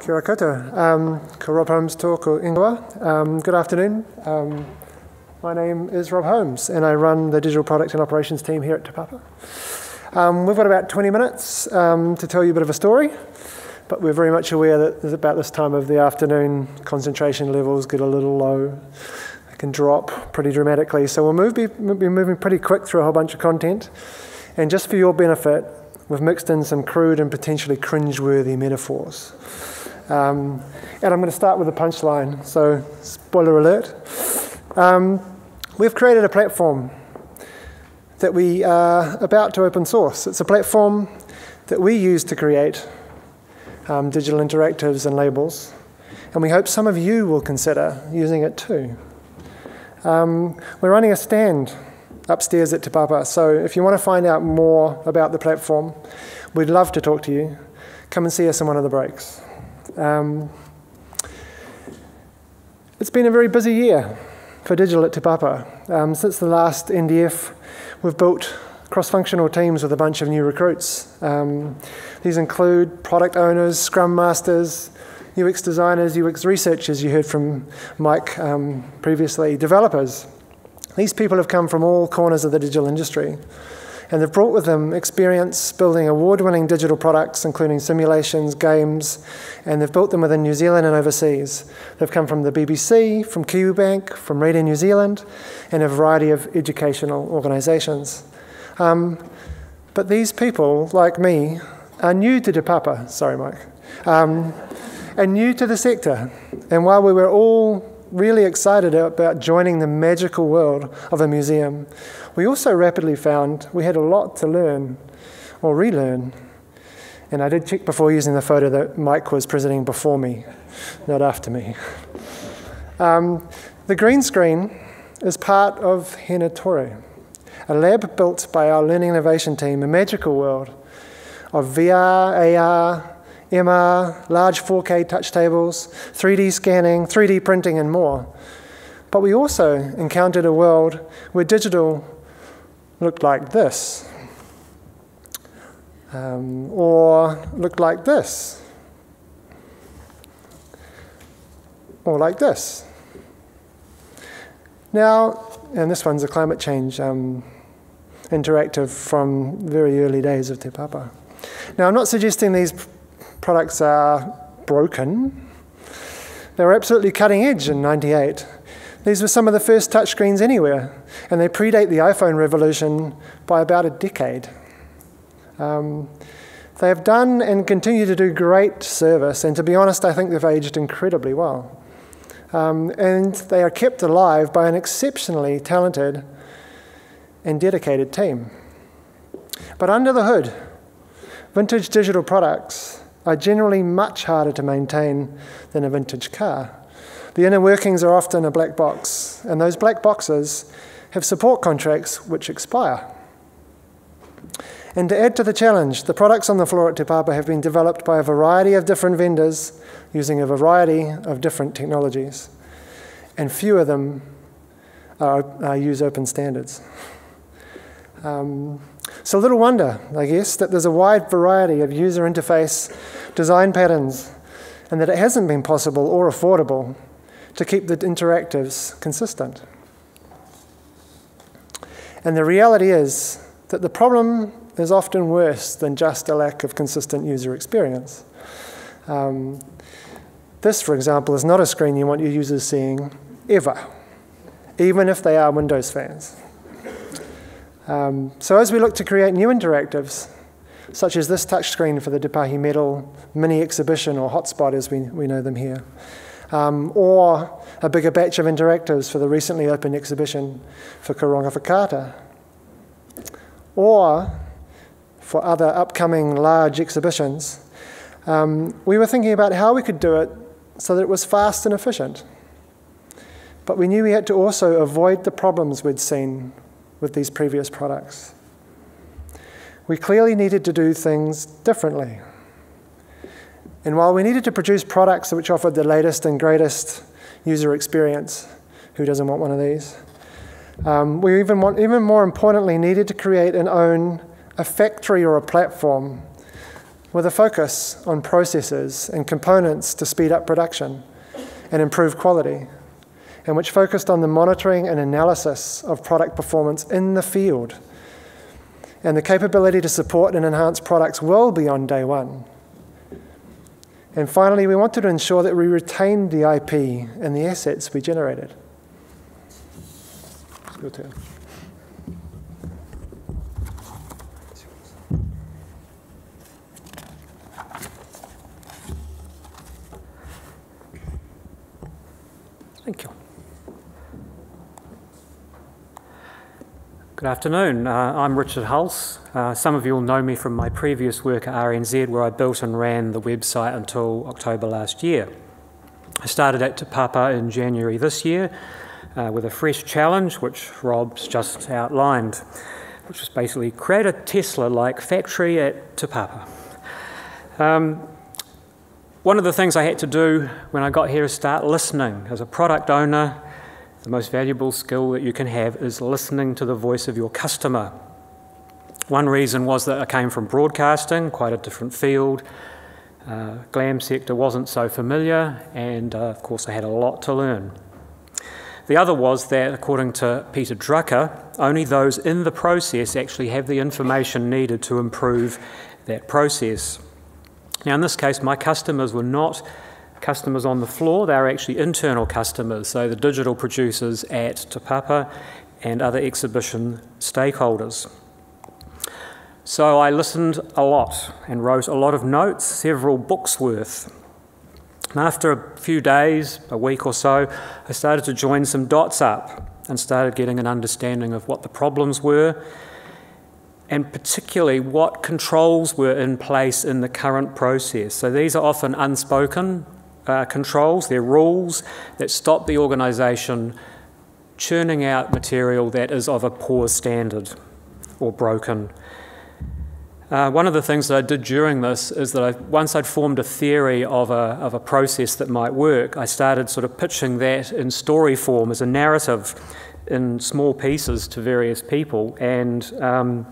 Kia koutou. Um, ko Rob Holmes tō ko ingoa. Um, good afternoon. Um, my name is Rob Holmes and I run the digital product and operations team here at Te Papa. Um, we've got about 20 minutes um, to tell you a bit of a story, but we're very much aware that about this time of the afternoon, concentration levels get a little low. They can drop pretty dramatically. So we'll move, be, be moving pretty quick through a whole bunch of content. And just for your benefit, we've mixed in some crude and potentially cringe-worthy metaphors. Um, and I'm going to start with a punchline. So, spoiler alert. Um, we've created a platform that we are about to open source. It's a platform that we use to create um, digital interactives and labels, and we hope some of you will consider using it too. Um, we're running a stand upstairs at Te Papa, so if you want to find out more about the platform, we'd love to talk to you. Come and see us in one of the breaks. Um, it's been a very busy year for digital at Te Papa. Um, since the last NDF, we've built cross-functional teams with a bunch of new recruits. Um, these include product owners, scrum masters, UX designers, UX researchers, you heard from Mike um, previously, developers. These people have come from all corners of the digital industry, and they've brought with them experience building award-winning digital products, including simulations, games, and they've built them within New Zealand and overseas. They've come from the BBC, from Kiwibank, from Radio New Zealand, and a variety of educational organisations. Um, but these people, like me, are new to Te Papa. Sorry, Mike. Um, and new to the sector. And while we were all really excited about joining the magical world of a museum, we also rapidly found we had a lot to learn or relearn. And I did check before using the photo that Mike was presenting before me, not after me. Um, the green screen is part of Hīnātore, a lab built by our learning innovation team, a magical world of VR, AR, MR, large 4K touch tables, 3D scanning, 3D printing, and more. But we also encountered a world where digital looked like this, um, or looked like this, or like this. Now, and this one's a climate change um, interactive from very early days of Te Papa. Now, I'm not suggesting these products are broken. They were absolutely cutting edge in 98. These were some of the first touchscreens anywhere, and they predate the iPhone revolution by about a decade. Um, they have done and continue to do great service, and to be honest, I think they've aged incredibly well. Um, and they are kept alive by an exceptionally talented and dedicated team. But under the hood, vintage digital products are generally much harder to maintain than a vintage car. The inner workings are often a black box, and those black boxes have support contracts which expire. And to add to the challenge, the products on the floor at Te Papa have been developed by a variety of different vendors using a variety of different technologies. And few of them are, are use open standards. Um, so little wonder, I guess, that there's a wide variety of user interface design patterns and that it hasn't been possible or affordable to keep the interactives consistent. And the reality is that the problem is often worse than just a lack of consistent user experience. Um, this, for example, is not a screen you want your users seeing ever, even if they are Windows fans. Um, so as we look to create new interactives, such as this touchscreen for the Te Medal mini exhibition or hotspot as we, we know them here, um, or a bigger batch of interactives for the recently opened exhibition for Rongowhakaata, or for other upcoming large exhibitions, um, we were thinking about how we could do it so that it was fast and efficient. But we knew we had to also avoid the problems we'd seen with these previous products. We clearly needed to do things differently. And while we needed to produce products which offered the latest and greatest user experience, who doesn't want one of these? Um, we even, want, even more importantly needed to create and own a factory or a platform with a focus on processes and components to speed up production and improve quality, and which focused on the monitoring and analysis of product performance in the field and the capability to support and enhance products well beyond day one. And finally, we wanted to ensure that we retained the IP and the assets we generated. It's your turn. Thank you. Good afternoon. Uh, I'm Richard Hulse. Uh, some of you will know me from my previous work at RNZ, where I built and ran the website until October last year. I started at Te Papa in January this year uh, with a fresh challenge, which Rob's just outlined, which was basically create a Tesla like factory at Te Papa. Um, one of the things I had to do when I got here is start listening. As a product owner, the most valuable skill that you can have is listening to the voice of your customer. One reason was that I came from broadcasting, quite a different field. Uh, glam sector wasn't so familiar, and uh, of course, I had a lot to learn. The other was that, according to Peter Drucker, only those in the process actually have the information needed to improve that process. Now, in this case, my customers were not customers on the floor, they were actually internal customers, so the digital producers at Te Papa and other exhibition stakeholders. So I listened a lot and wrote a lot of notes, several books worth. And after a few days, a week or so, I started to join some dots up and started getting an understanding of what the problems were and particularly what controls were in place in the current process. So these are often unspoken uh, controls, they're rules that stop the organisation churning out material that is of a poor standard or broken. Uh, one of the things that I did during this is that I, once I'd formed a theory of a, of a process that might work, I started sort of pitching that in story form as a narrative in small pieces to various people. And um,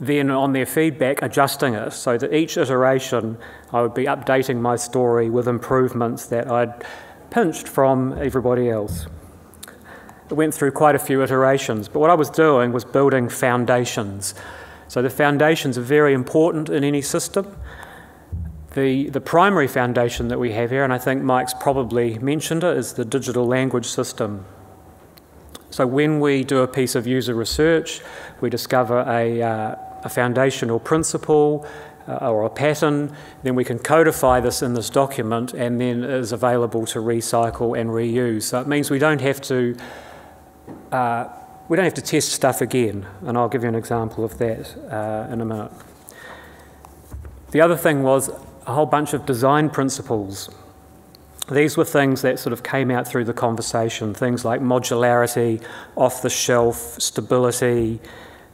then on their feedback, adjusting it so that each iteration I would be updating my story with improvements that I'd pinched from everybody else. It went through quite a few iterations, but what I was doing was building foundations. So the foundations are very important in any system. The, the primary foundation that we have here, and I think Mike's probably mentioned it, is the digital language system. So when we do a piece of user research, we discover a, uh, a foundational principle uh, or a pattern, then we can codify this in this document and then it is available to recycle and reuse. So it means we don't have to uh, we don't have to test stuff again, and I'll give you an example of that uh, in a minute. The other thing was a whole bunch of design principles. These were things that sort of came out through the conversation, things like modularity, off the shelf, stability,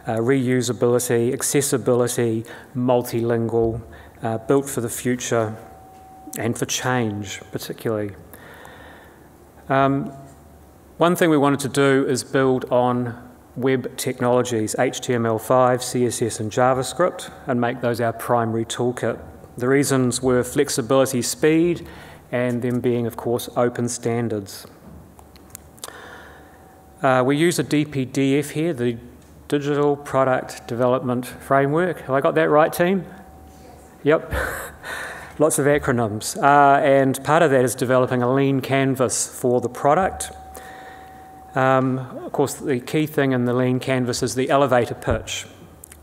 uh, reusability, accessibility, multilingual, uh, built for the future and for change, particularly. Um, one thing we wanted to do is build on web technologies, HTML5, CSS, and JavaScript, and make those our primary toolkit. The reasons were flexibility, speed, and them being, of course, open standards. Uh, we use a DPDF here, the Digital Product Development Framework. Have I got that right, team? Yep. Lots of acronyms. Uh, and part of that is developing a lean canvas for the product. Um, of course, the key thing in the lean canvas is the elevator pitch.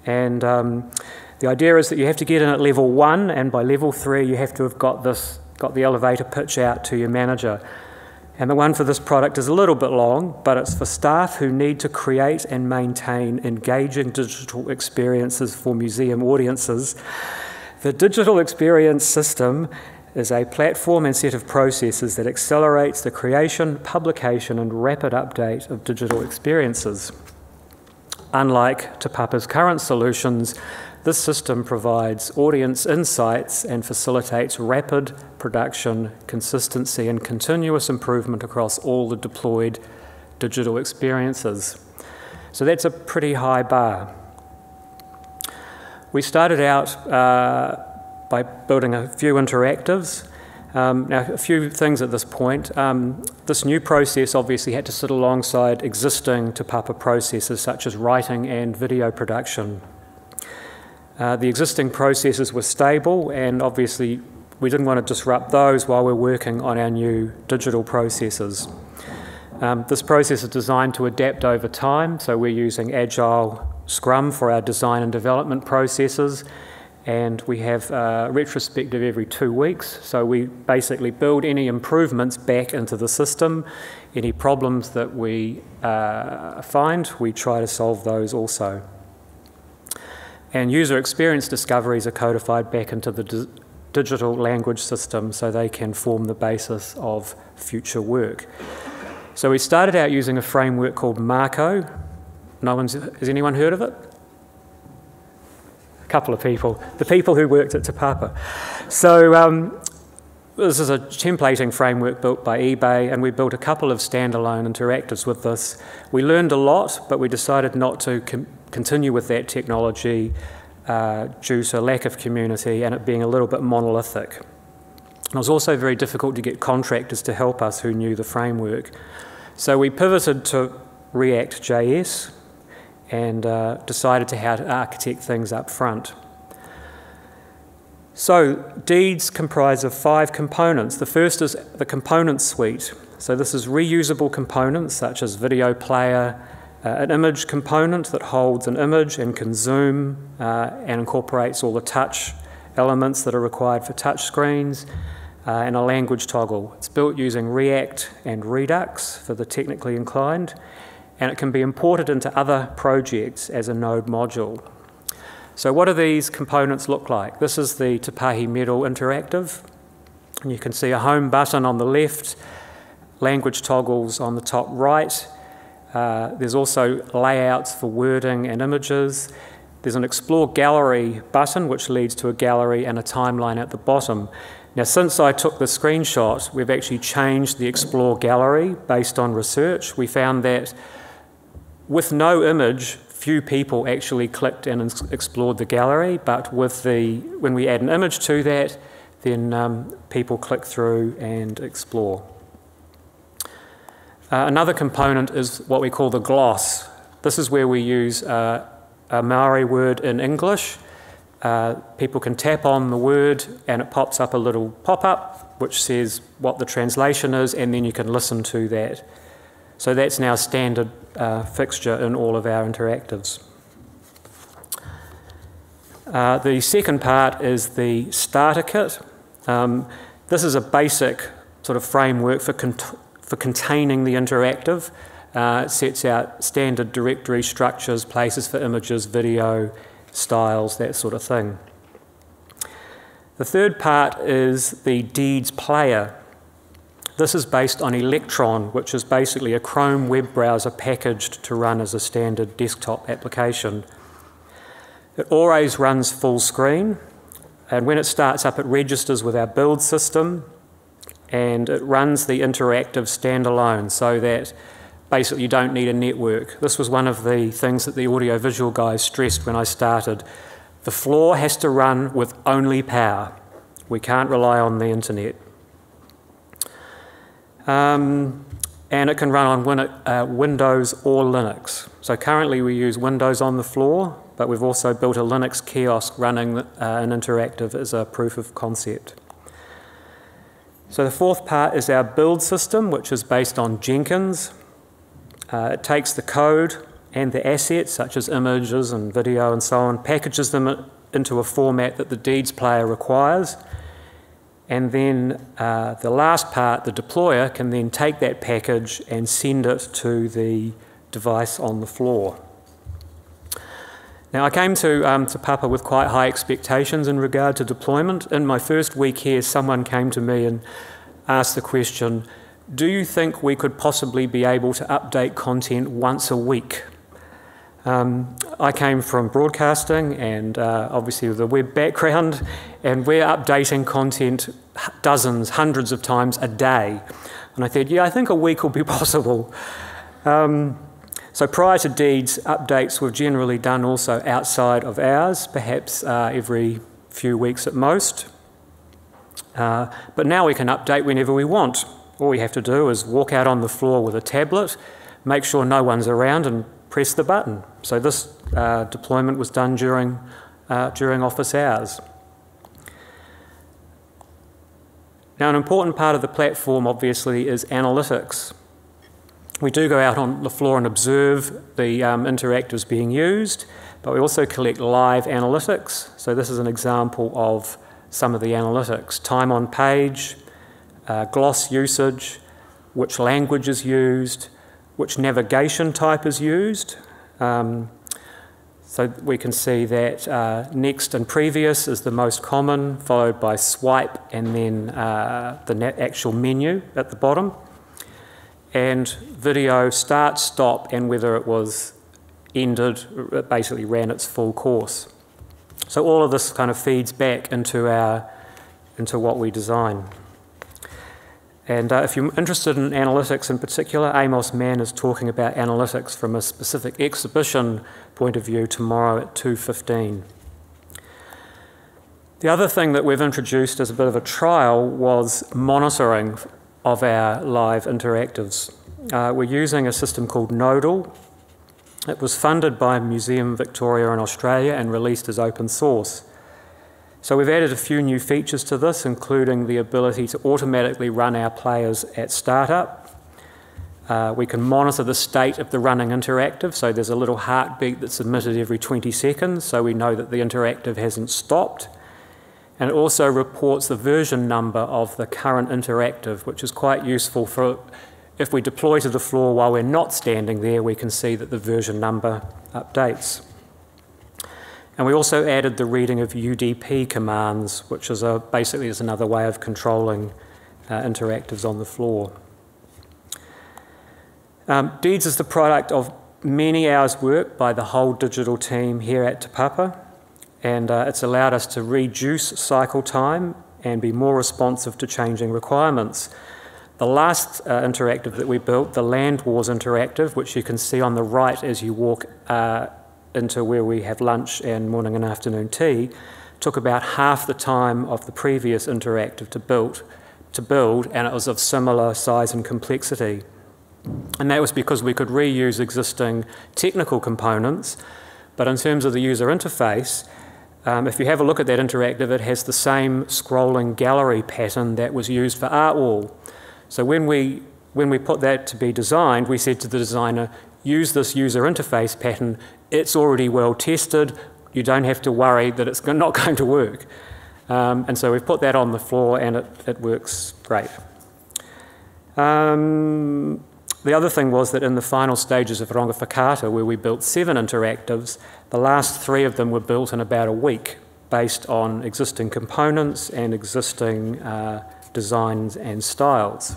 And um, the idea is that you have to get in at level one, and by level three, you have to have got this, got the elevator pitch out to your manager. And the one for this product is a little bit long, but it's for staff who need to create and maintain engaging digital experiences for museum audiences. The digital experience system is a platform and set of processes that accelerates the creation, publication, and rapid update of digital experiences. Unlike Te Papa's current solutions, this system provides audience insights and facilitates rapid production, consistency, and continuous improvement across all the deployed digital experiences. So that's a pretty high bar. We started out uh, by building a few interactives. Um, now, a few things at this point. Um, this new process obviously had to sit alongside existing Te Papa processes such as writing and video production. Uh, the existing processes were stable, and obviously, we didn't want to disrupt those while we're working on our new digital processes. Um, this process is designed to adapt over time, so we're using Agile Scrum for our design and development processes, and we have a retrospective every two weeks. So we basically build any improvements back into the system. Any problems that we uh, find, we try to solve those also. And user experience discoveries are codified back into the di digital language system so they can form the basis of future work. So we started out using a framework called Marko. No one's, has anyone heard of it? A couple of people, the people who worked at Te Papa. So um, this is a templating framework built by eBay, and we built a couple of standalone interactives with this. We learned a lot, but we decided not to continue with that technology uh, due to lack of community and it being a little bit monolithic. it was also very difficult to get contractors to help us who knew the framework. So we pivoted to React.js and uh, decided to how to architect things up front. So DEDS comprise of five components. The first is the component suite. So this is reusable components such as video player, uh, an image component that holds an image and can zoom uh, and incorporates all the touch elements that are required for touch screens, uh, and a language toggle. It's built using React and Redux for the technically inclined, and it can be imported into other projects as a node module. So what do these components look like? This is the Te Pahi Medal Interactive. And you can see a home button on the left, language toggles on the top right, uh, there's also layouts for wording and images. There's an Explore Gallery button, which leads to a gallery and a timeline at the bottom. Now, since I took the screenshot, we've actually changed the Explore Gallery based on research. We found that with no image, few people actually clicked and explored the gallery, but with the, when we add an image to that, then um, people click through and explore. Uh, another component is what we call the gloss. This is where we use uh, a Maori word in English. Uh, people can tap on the word and it pops up a little pop up which says what the translation is, and then you can listen to that. So that's now standard uh, fixture in all of our interactives. Uh, the second part is the starter kit. Um, this is a basic sort of framework for for containing the interactive. Uh, it sets out standard directory structures, places for images, video, styles, that sort of thing. The third part is the DEDS player. This is based on Electron, which is basically a Chrome web browser packaged to run as a standard desktop application. It always runs full screen, and when it starts up, it registers with our build system, and it runs the interactive standalone so that basically you don't need a network. This was one of the things that the audiovisual guys stressed when I started. The floor has to run with only power. We can't rely on the internet. Um, and it can run on win uh, Windows or Linux. So currently we use Windows on the floor, but we've also built a Linux kiosk running uh, an interactive as a proof of concept. So the fourth part is our build system, which is based on Jenkins. Uh, it takes the code and the assets, such as images and video and so on, packages them into a format that the DEDS player requires. And then uh, the last part, the deployer, can then take that package and send it to the device on the floor. Now, I came to, um, Te Papa with quite high expectations in regard to deployment. In my first week here, someone came to me and asked the question Do you think we could possibly be able to update content once a week? Um, I came from broadcasting and uh, obviously with a web background, and we're updating content dozens, hundreds of times a day. And I said, yeah, I think a week will be possible. Um, So prior to DEDS, updates were generally done also outside of hours, perhaps uh, every few weeks at most. Uh, but now we can update whenever we want. All we have to do is walk out on the floor with a tablet, make sure no one's around, and press the button. So this uh, deployment was done during, uh, during office hours. Now, an important part of the platform, obviously, is analytics. We do go out on the floor and observe the um, interactives being used, but we also collect live analytics. So, this is an example of some of the analytics time on page, uh, gloss usage, which language is used, which navigation type is used. Um, so we can see that uh, next and previous is the most common, followed by swipe and then uh, the actual menu at the bottom. And video start, stop, and whether it was ended, it basically ran its full course. So all of this kind of feeds back into our into what we design. And uh, if you're interested in analytics in particular, Amos Mann is talking about analytics from a specific exhibition point of view tomorrow at 2.15. The other thing that we've introduced as a bit of a trial was monitoring of our live interactives. Uh, we're using a system called Nodel. It was funded by Museum Victoria in Australia and released as open source. So we've added a few new features to this, including the ability to automatically run our players at startup. Uh, we can monitor the state of the running interactive, so there's a little heartbeat that's emitted every 20 seconds, so we know that the interactive hasn't stopped. And it also reports the version number of the current interactive, which is quite useful for if we deploy to the floor while we're not standing there, we can see that the version number updates. And we also added the reading of UDP commands, which is a, basically is another way of controlling uh, interactives on the floor. Um, DEDS is the product of many hours' work by the whole digital team here at Te Papa, and uh, it's allowed us to reduce cycle time and be more responsive to changing requirements. The last uh, interactive that we built, the Land Wars interactive, which you can see on the right as you walk uh, into where we have lunch and morning and afternoon tea took about half the time of the previous interactive to build, to build, and it was of similar size and complexity. And that was because we could reuse existing technical components, but in terms of the user interface, um, if you have a look at that interactive, it has the same scrolling gallery pattern that was used for Artwall. So when we when we put that to be designed, we said to the designer, use this user interface pattern it's already well tested. You don't have to worry that it's not going to work. Um, and so we've put that on the floor and it, it works great. Um, the other thing was that in the final stages of Rongowhakaata, where we built seven interactives, the last three of them were built in about a week based on existing components and existing uh, designs and styles.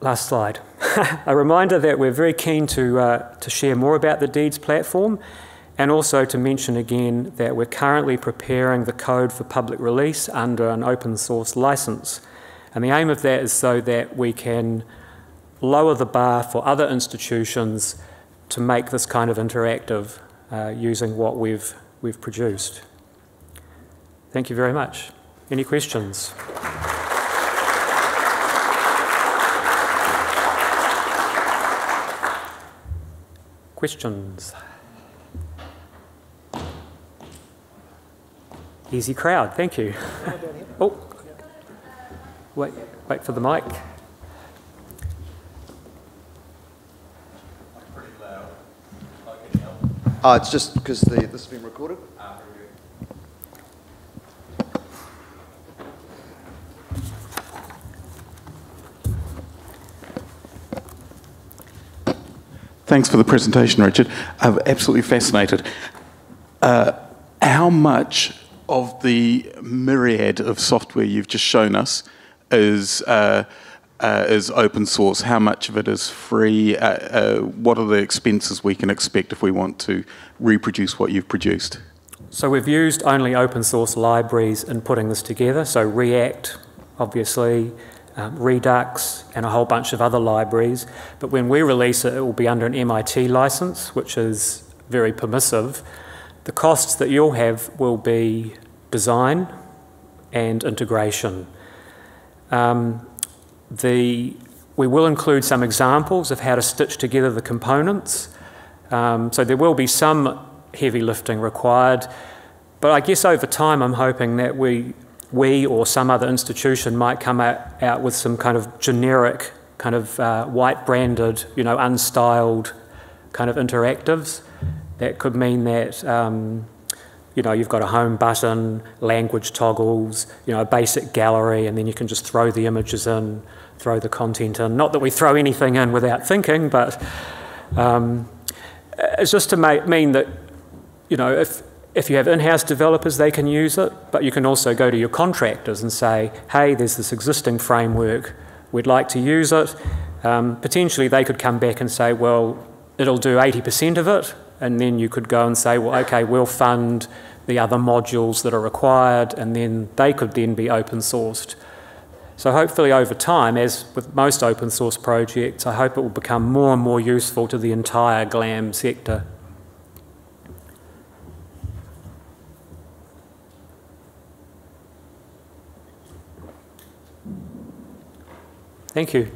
Last slide. a reminder that we're very keen to, uh, to share more about the DEDS platform and also to mention again that we're currently preparing the code for public release under an open source license. And the aim of that is so that we can lower the bar for other institutions to make this kind of interactive uh, using what we've, we've produced. Thank you very much. Any questions? Questions? Easy crowd, thank you. oh, wait, wait for the mic. Oh, it's just because this has been recorded. Thanks for the presentation, Richard. I'm absolutely fascinated. Uh, how much of the myriad of software you've just shown us is uh, uh, is open source? How much of it is free? Uh, uh, what are the expenses we can expect if we want to reproduce what you've produced? So we've used only open source libraries in putting this together. So React, obviously, um, Redux, and a whole bunch of other libraries. But when we release it, it will be under an MIT license, which is very permissive. The costs that you'll have will be design and integration. Um, the, we will include some examples of how to stitch together the components. Um, so there will be some heavy lifting required, but I guess over time I'm hoping that we we or some other institution might come out, out with some kind of generic, kind of uh, white branded, you know, unstyled kind of interactives. That could mean that, um, you know, you've got a home button, language toggles, you know, a basic gallery, and then you can just throw the images in, throw the content in. Not that we throw anything in without thinking, but um, it's just to make, mean that, you know, if if you have in-house developers, they can use it, but you can also go to your contractors and say, hey, there's this existing framework, we'd like to use it. Um, potentially they could come back and say, well, it'll do 80% of it, and then you could go and say, well, okay, we'll fund the other modules that are required, and then they could then be open sourced. So hopefully over time, as with most open source projects, I hope it will become more and more useful to the entire GLAM sector. Thank you.